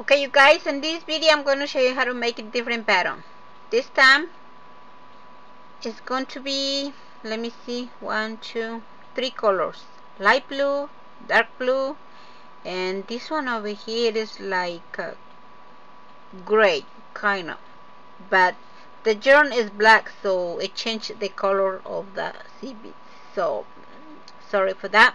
okay you guys in this video I'm going to show you how to make a different pattern. This time it's going to be let me see one two three colors. Light blue dark blue and this one over here is like uh, gray kind of. But the yarn is black so it changed the color of the seed beads so sorry for that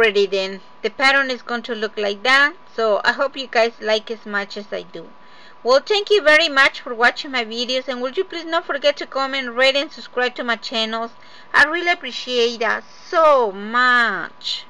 already then. The pattern is going to look like that. So I hope you guys like as much as I do. Well thank you very much for watching my videos and would you please not forget to comment rate and subscribe to my channels. I really appreciate that so much